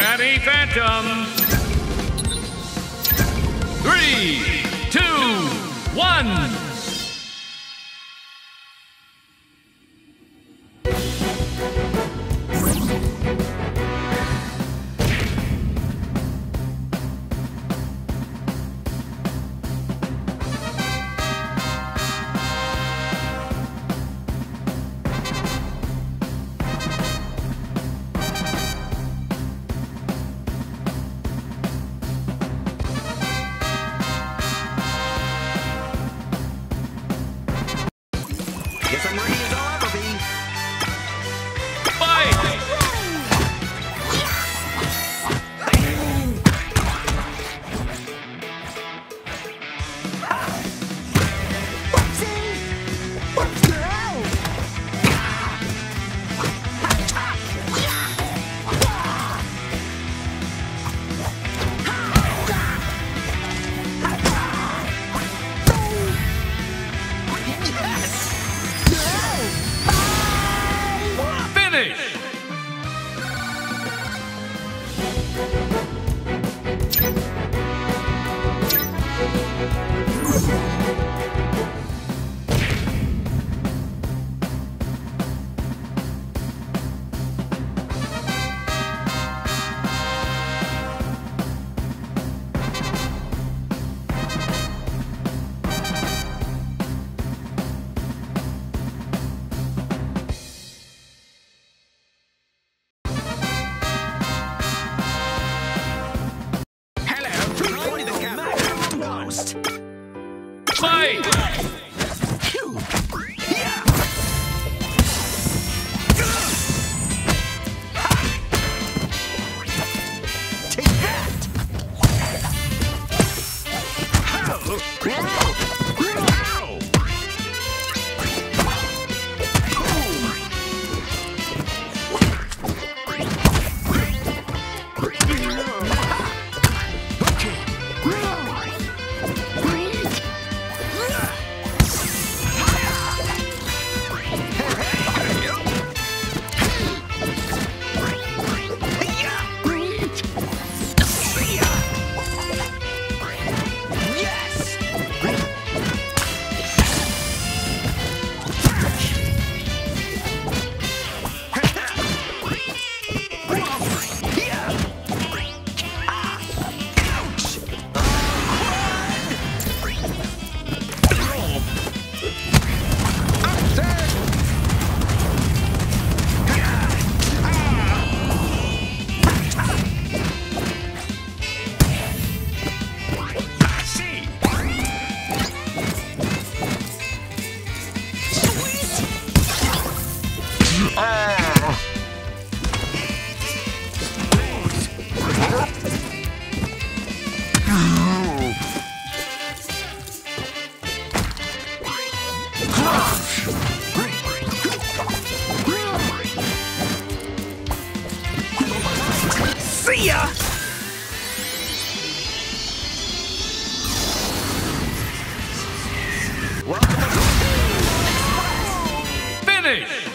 Danny Phantom. Three, two, one. Ow! See ya! Finish!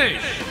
Finish!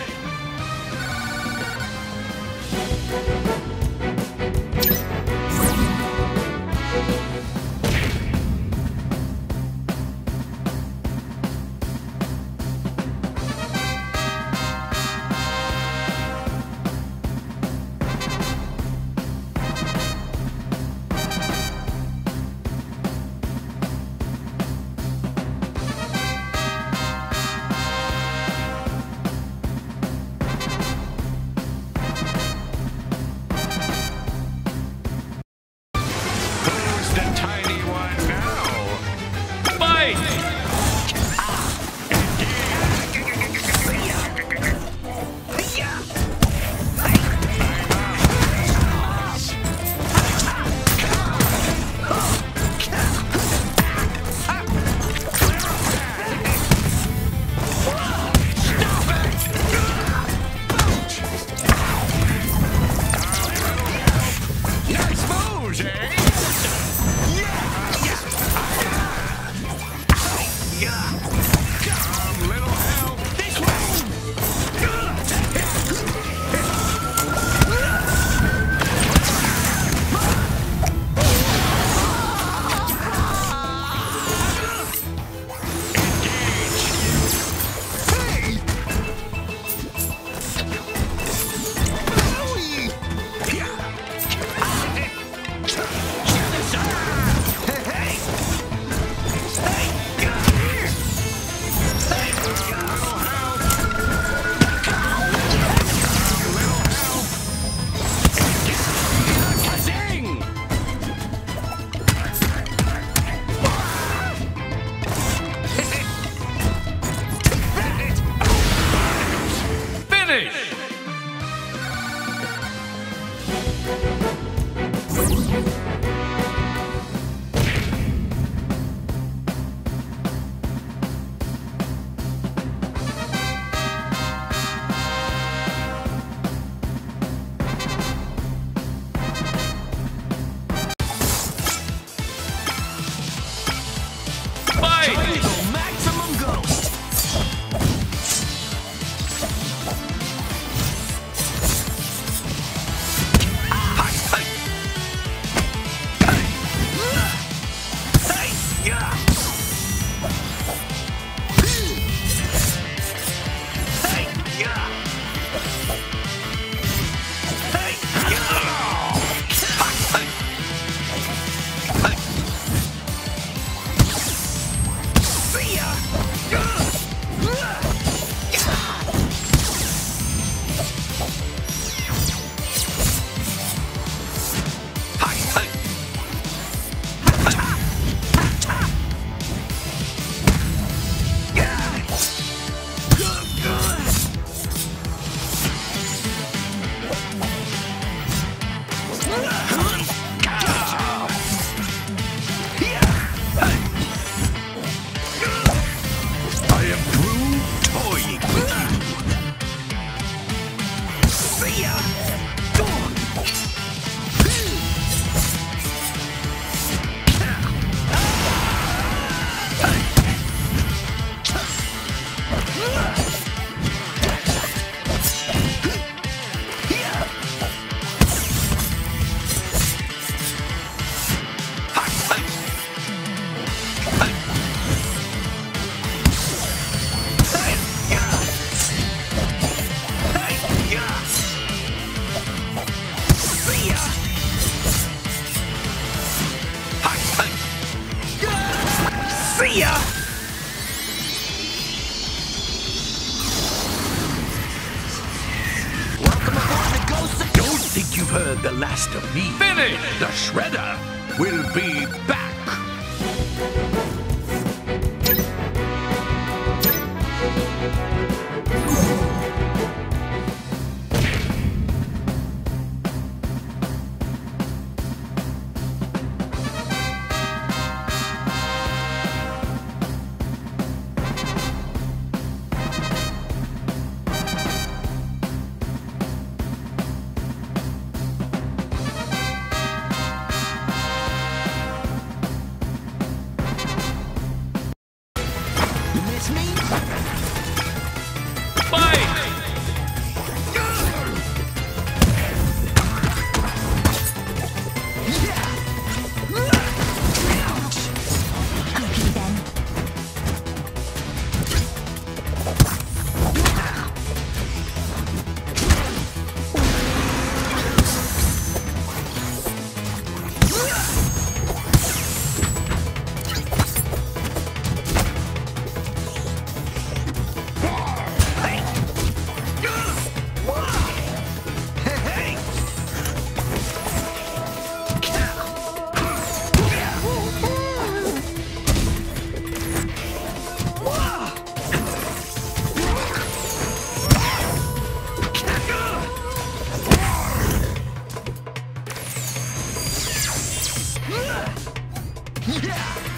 Finish!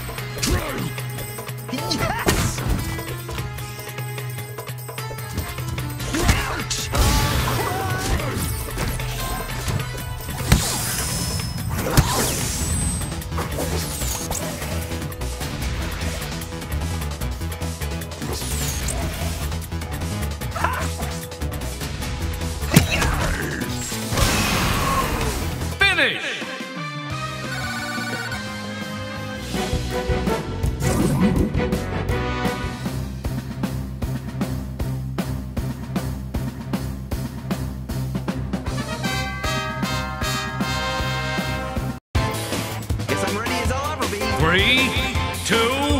Three, two,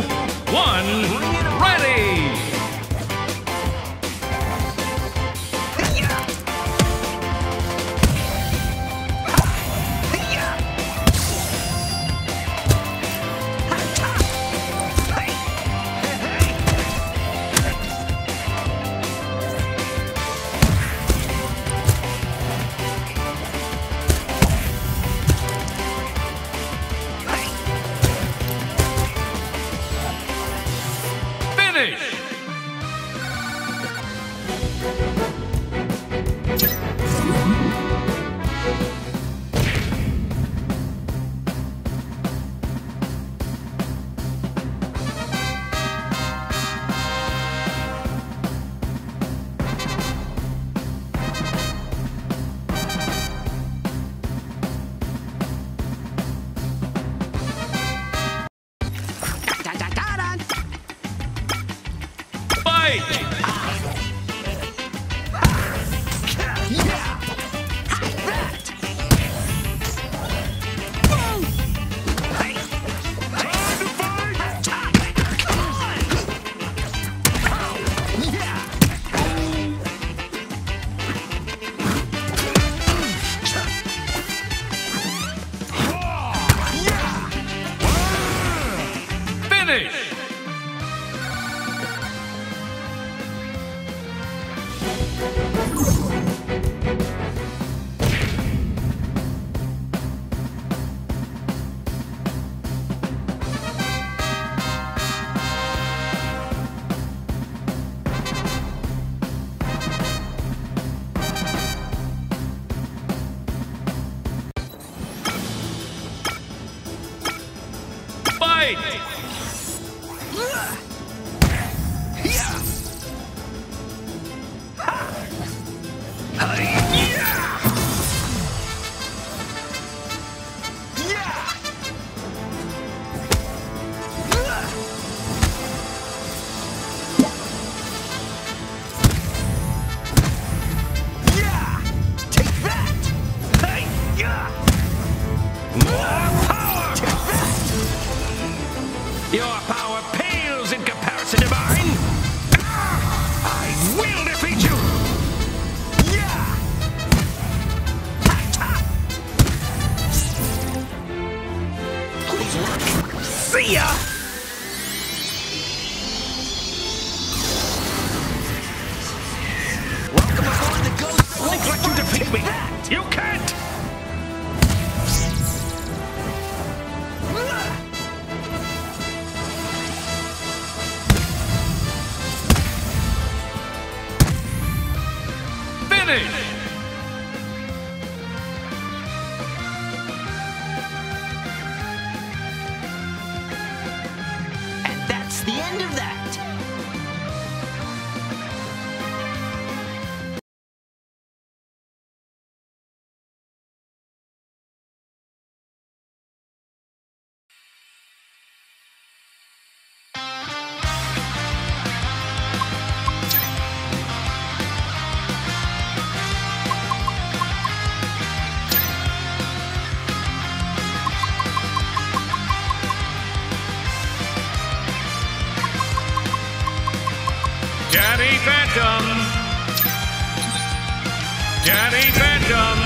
Danny Phantom!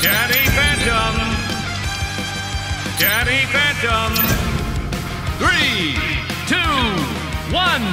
Danny Phantom! Danny Phantom! Three, two, one,